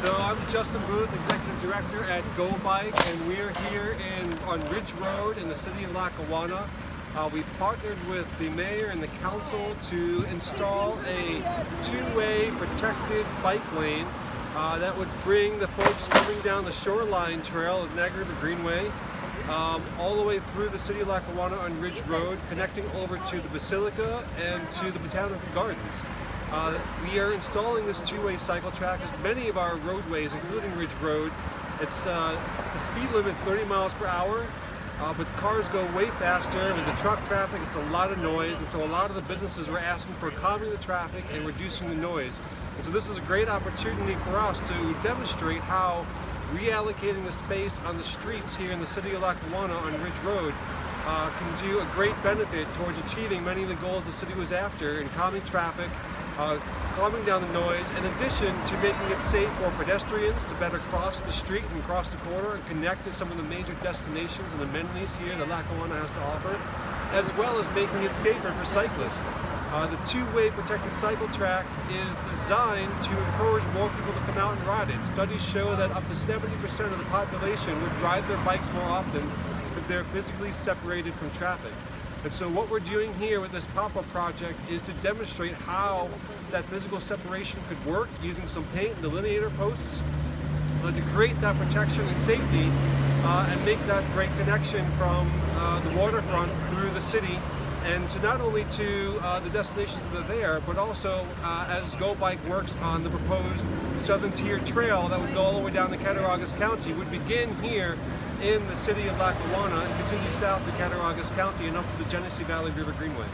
So I'm Justin Booth, Executive Director at Go Bike, and we're here in on Ridge Road in the city of Lackawanna. Uh, we partnered with the mayor and the council to install a two-way protected bike lane uh, that would bring the folks coming down the shoreline trail of Niagara River Greenway um, all the way through the city of Lackawanna on Ridge Road, connecting over to the Basilica and to the Botanical Gardens. Uh, we are installing this two-way cycle track as many of our roadways, including Ridge Road, it's uh, the speed limit's 30 miles per hour, uh, but cars go way faster. With the truck traffic, it's a lot of noise, and so a lot of the businesses were asking for calming the traffic and reducing the noise. And so this is a great opportunity for us to demonstrate how reallocating the space on the streets here in the city of Lackawanna on Ridge Road uh, can do a great benefit towards achieving many of the goals the city was after in calming traffic, uh, calming down the noise, in addition to making it safe for pedestrians to better cross the street and cross the corner and connect to some of the major destinations and amenities here that Lackawanna has to offer, as well as making it safer for cyclists. Uh, the two-way protected cycle track is designed to encourage more people to come out and ride it. Studies show that up to 70% of the population would ride their bikes more often if they're physically separated from traffic. And so what we're doing here with this pop-up project is to demonstrate how that physical separation could work using some paint and delineator posts uh, to create that protection and safety uh, and make that great connection from uh, the waterfront through the city and to not only to uh, the destinations that are there, but also uh, as GObike works on the proposed Southern Tier Trail that would go all the way down to Cattaraugus County, would begin here in the city of Lackawanna and continue south to Cattaraugus County and up to the Genesee Valley River Greenway.